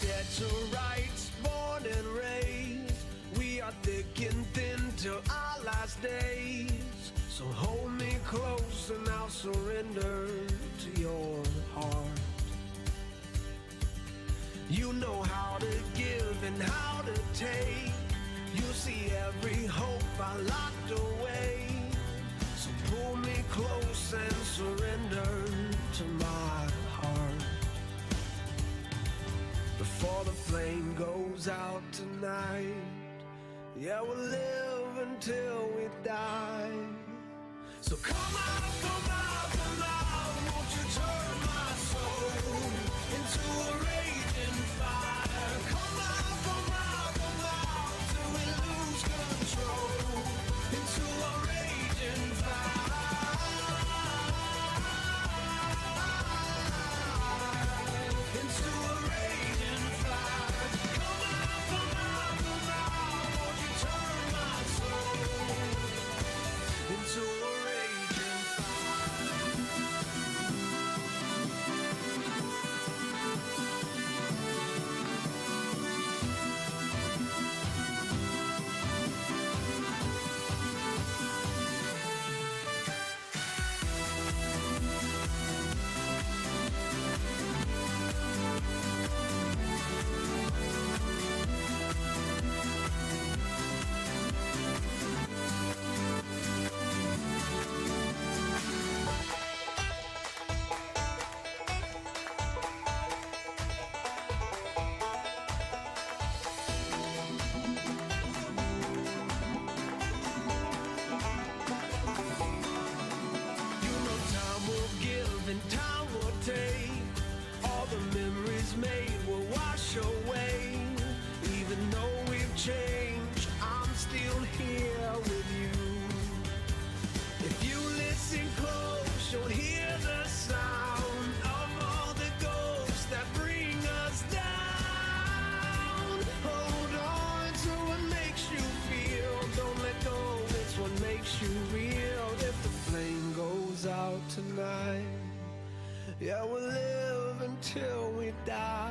to rights, born and raised. We are thick and thin till our last days. So hold me close and I'll surrender to your heart. You know how to give and how to take. You see every hope out tonight, yeah, we'll live until we die. So come out, real. If the flame goes out tonight, yeah, we'll live until we die.